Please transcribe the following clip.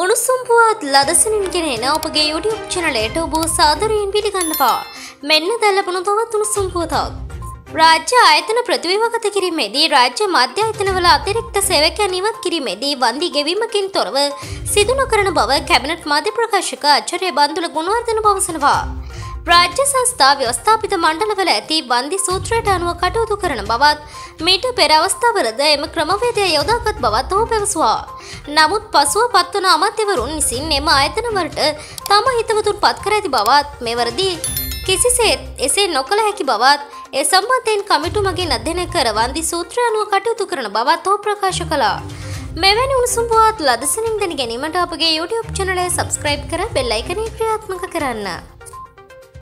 උණුසුම් පුවත් ලදසනින් ගෙනෙන ඔබගේ YouTube චැනලයට ඔබ සාදරයෙන් පිළිගන්නවා. මෙන්න දැල්ලපුණු තවත් උණුසුම් පුවතක්. රාජ්‍ය ආයතන ප්‍රතිවිවගත කිරීමේදී රාජ්‍ය මධ්‍ය ආයතනවල අතිරික්ත සේවකයන් ඉවත් කිරීමේදී වන්දි ගෙවීමකින් තොරව සිදු නොකරන බව කැබිනට් මාධ්‍ය ප්‍රකාශක ආචාර්ය බන්දුල ගුණවර්ධන පවසනවා. රාජ්‍ය සංස්ථා ව්‍යවස්ථාපිත මණ්ඩලවල ඇති වන්දි සූත්‍රයට අනුව කටයුතු කරන බවත් මීට පෙර අවස්ථාවලද එම ක්‍රමවේදය යොදාගත් බවත් ඔහු පැවසුවා. නමුත් පසුව පත්වන අමාත්‍යවරුන් විසින් එම ආයතනවලට තම හිතවතුන් පත් කර ඇති බවත් මෙවරදී කිසිසේත් එසේ නොකළ හැකි බවත් ඒ සම්බන්ධයෙන් කමිටු මගින් අධ්‍යයනය කර වන්දි සූත්‍රය අනුව කටයුතු කරන බවත් ඔහු ප්‍රකාශ කළා. මෙවැනි උණුසුම් පුවත් ලදසනින් දැන ගැනීමට අපගේ YouTube චැනලය සබස්ක්‍රයිබ් කර බෙල් අයිකනය ක්‍රියාත්මක කරන්න.